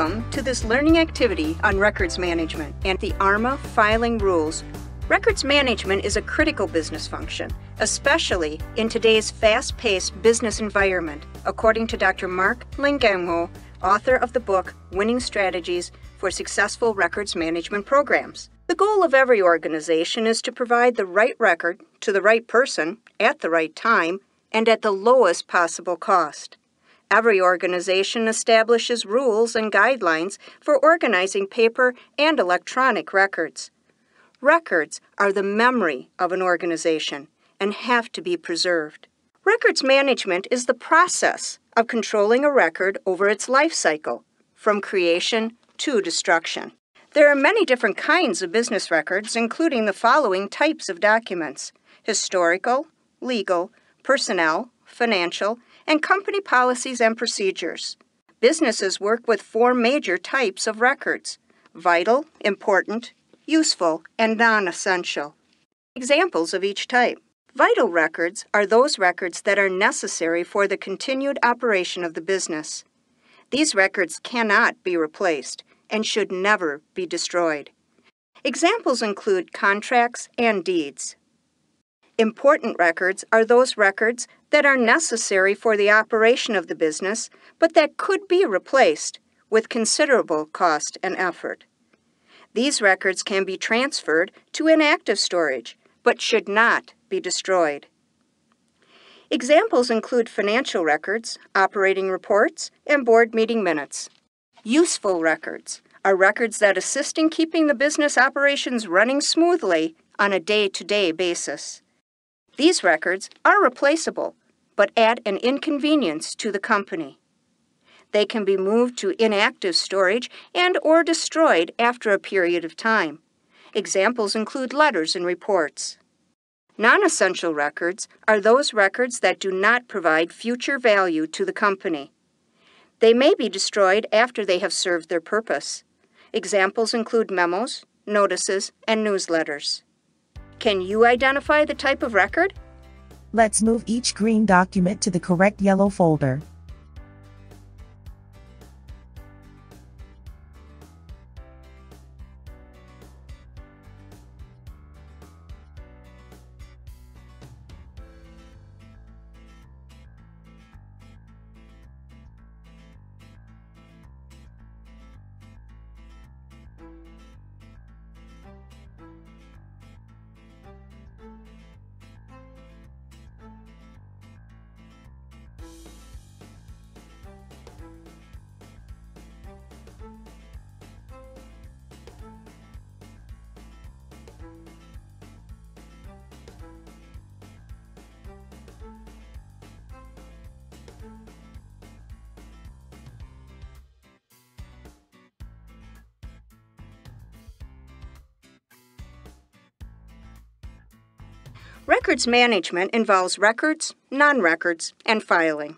Welcome to this learning activity on records management and the ARMA filing rules. Records management is a critical business function, especially in today's fast paced business environment, according to Dr. Mark Langemo, author of the book Winning Strategies for Successful Records Management Programs. The goal of every organization is to provide the right record to the right person at the right time and at the lowest possible cost. Every organization establishes rules and guidelines for organizing paper and electronic records. Records are the memory of an organization and have to be preserved. Records management is the process of controlling a record over its life cycle, from creation to destruction. There are many different kinds of business records, including the following types of documents historical, legal, personnel, financial, and company policies and procedures. Businesses work with four major types of records vital, important, useful, and non essential. Examples of each type. Vital records are those records that are necessary for the continued operation of the business. These records cannot be replaced and should never be destroyed. Examples include contracts and deeds. Important records are those records that are necessary for the operation of the business, but that could be replaced with considerable cost and effort. These records can be transferred to inactive storage, but should not be destroyed. Examples include financial records, operating reports, and board meeting minutes. Useful records are records that assist in keeping the business operations running smoothly on a day to day basis. These records are replaceable, but add an inconvenience to the company. They can be moved to inactive storage and or destroyed after a period of time. Examples include letters and reports. Non-essential records are those records that do not provide future value to the company. They may be destroyed after they have served their purpose. Examples include memos, notices, and newsletters. Can you identify the type of record? Let's move each green document to the correct yellow folder. Records management involves records, non records, and filing.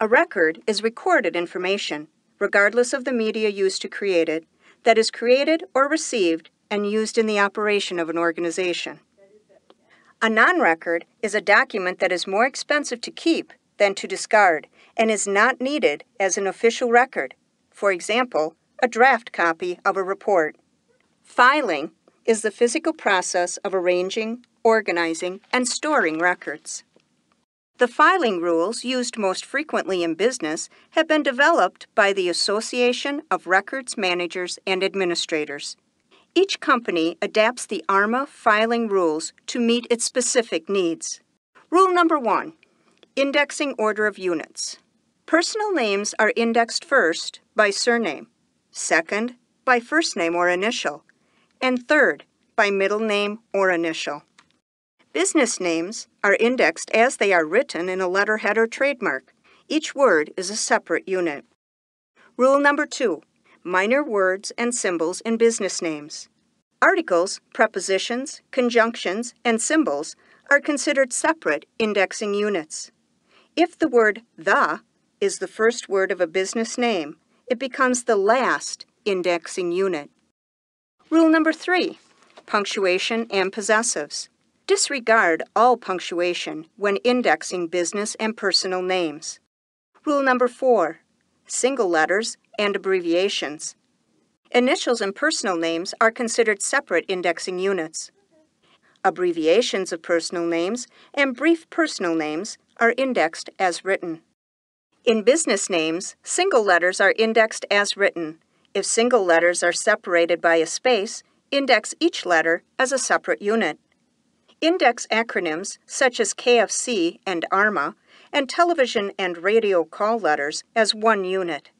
A record is recorded information, regardless of the media used to create it, that is created or received and used in the operation of an organization. A non record is a document that is more expensive to keep than to discard and is not needed as an official record, for example, a draft copy of a report. Filing is the physical process of arranging, organizing, and storing records. The filing rules used most frequently in business have been developed by the Association of Records Managers and Administrators. Each company adapts the ARMA filing rules to meet its specific needs. Rule number one Indexing order of units. Personal names are indexed first by surname, second by first name or initial, and third by middle name or initial. Business names are indexed as they are written in a letterhead or trademark. Each word is a separate unit. Rule number two minor words and symbols in business names. Articles, prepositions, conjunctions, and symbols are considered separate indexing units. If the word the is the first word of a business name, it becomes the last indexing unit. Rule number three punctuation and possessives. Disregard all punctuation when indexing business and personal names. Rule number four single letters and abbreviations. Initials and personal names are considered separate indexing units. Abbreviations of personal names and brief personal names are indexed as written. In business names, single letters are indexed as written. If single letters are separated by a space, index each letter as a separate unit. Index acronyms such as KFC and ARMA, and television and radio call letters as one unit.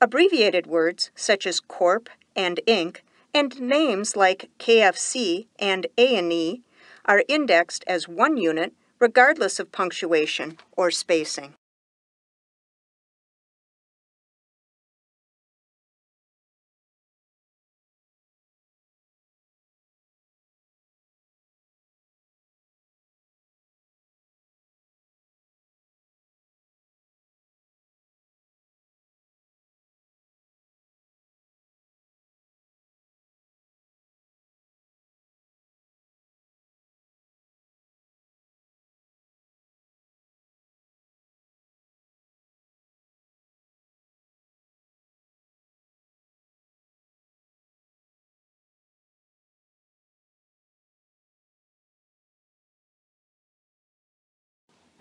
Abbreviated words such as Corp and Inc. and names like KFC and A&E are indexed as one unit regardless of punctuation or spacing.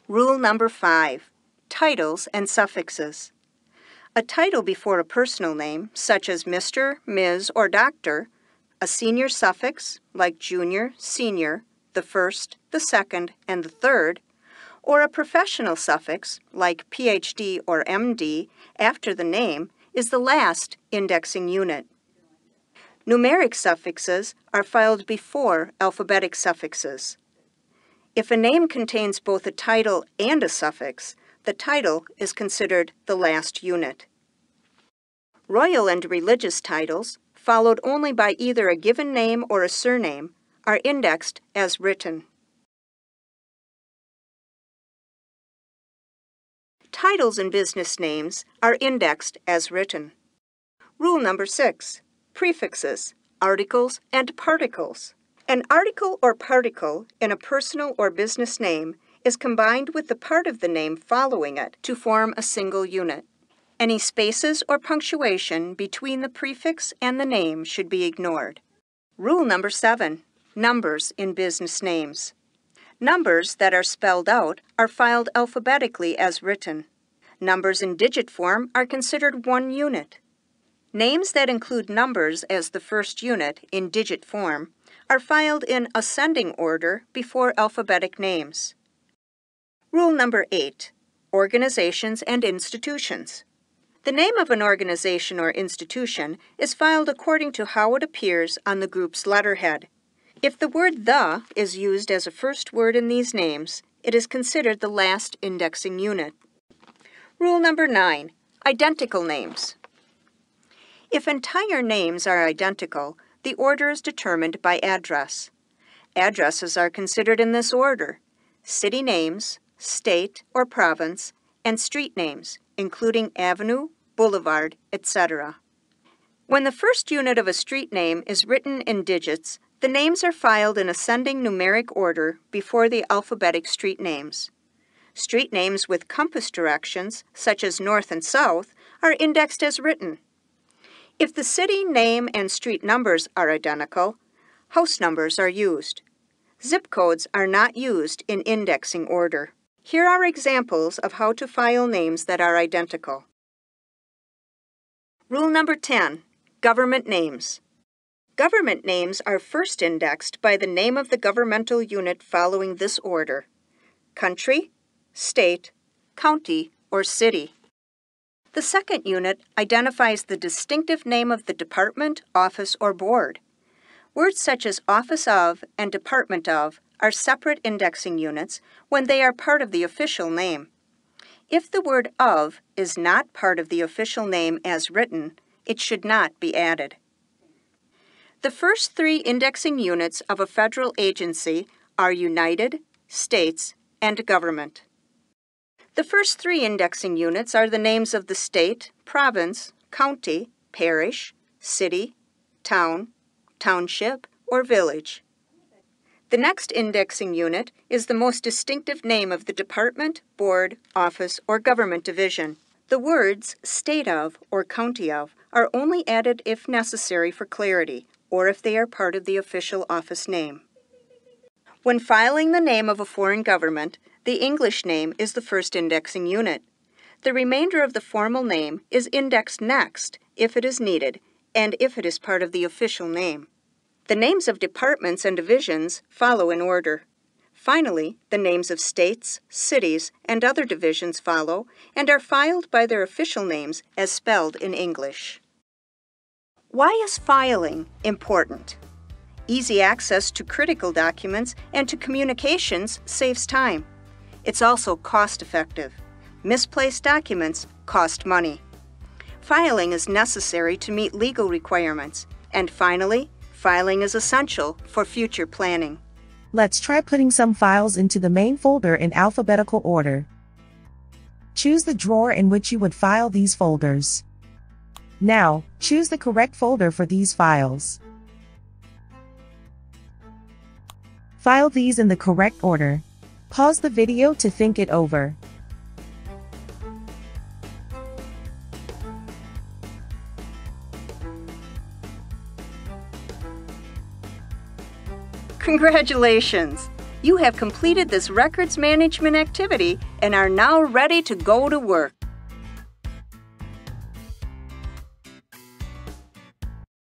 Rule number five Titles and suffixes. A title before a personal name, such as Mr., Ms., or Doctor, a senior suffix, like junior, senior, the first, the second, and the third, or a professional suffix, like PhD or MD, after the name, is the last indexing unit. Numeric suffixes are filed before alphabetic suffixes. If a name contains both a title and a suffix, the title is considered the last unit. Royal and religious titles, followed only by either a given name or a surname, are indexed as written. Titles and business names are indexed as written. Rule number six, prefixes, articles, and particles. An article or particle in a personal or business name is combined with the part of the name following it to form a single unit. Any spaces or punctuation between the prefix and the name should be ignored. Rule number seven Numbers in business names. Numbers that are spelled out are filed alphabetically as written. Numbers in digit form are considered one unit. Names that include numbers as the first unit in digit form are filed in ascending order before alphabetic names. Rule number 8 Organizations and Institutions. The name of an organization or institution is filed according to how it appears on the group's letterhead. If the word the is used as a first word in these names, it is considered the last indexing unit. Rule number 9 Identical names. If entire names are identical, the order is determined by address. Addresses are considered in this order city names, state or province, and street names, including avenue, boulevard, etc. When the first unit of a street name is written in digits, the names are filed in ascending numeric order before the alphabetic street names. Street names with compass directions, such as north and south, are indexed as written. If the city name and street numbers are identical, house numbers are used. Zip codes are not used in indexing order. Here are examples of how to file names that are identical. Rule number 10 Government Names. Government names are first indexed by the name of the governmental unit following this order country, state, county, or city. The second unit identifies the distinctive name of the department, office, or board. Words such as office of and department of are separate indexing units when they are part of the official name. If the word of is not part of the official name as written, it should not be added. The first three indexing units of a federal agency are United, States, and Government. The first three indexing units are the names of the state, province, county, parish, city, town, township, or village. The next indexing unit is the most distinctive name of the department, board, office, or government division. The words state of or county of are only added if necessary for clarity or if they are part of the official office name. When filing the name of a foreign government, the English name is the first indexing unit. The remainder of the formal name is indexed next if it is needed and if it is part of the official name. The names of departments and divisions follow in order. Finally, the names of states, cities, and other divisions follow and are filed by their official names as spelled in English. Why is filing important? Easy access to critical documents and to communications saves time. It's also cost effective. Misplaced documents cost money. Filing is necessary to meet legal requirements. And finally, filing is essential for future planning. Let's try putting some files into the main folder in alphabetical order. Choose the drawer in which you would file these folders. Now, choose the correct folder for these files. File these in the correct order. Pause the video to think it over. Congratulations! You have completed this records management activity and are now ready to go to work.